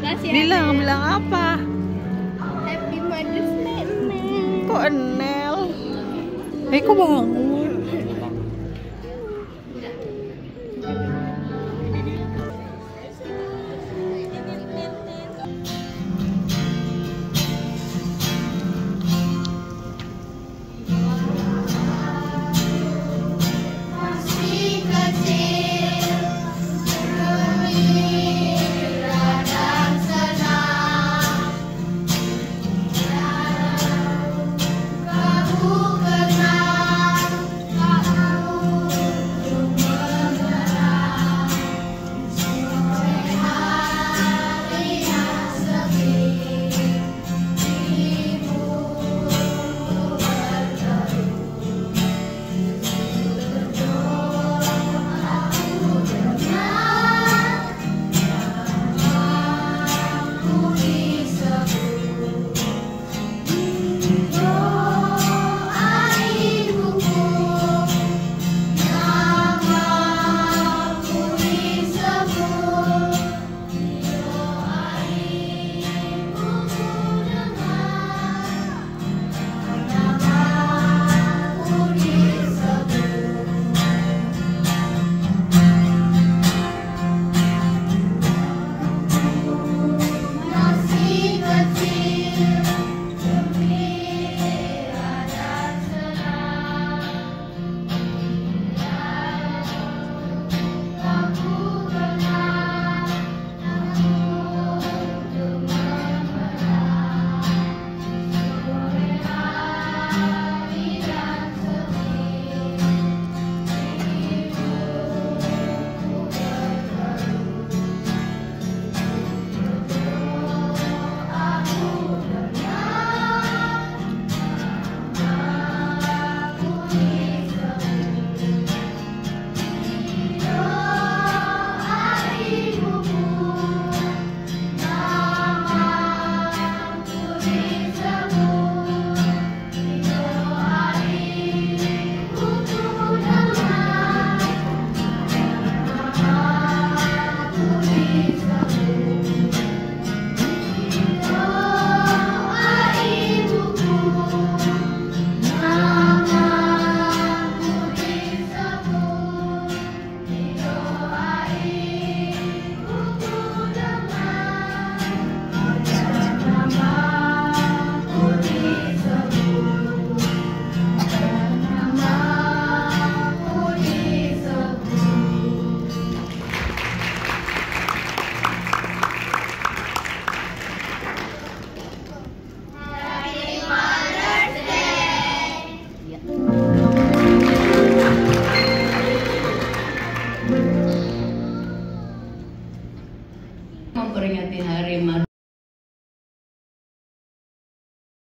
Makasih. Bilang ya. Anel. bilang apa? Happy Mother's Day. Kok Enel? Eh, kok bangun? memperingati hari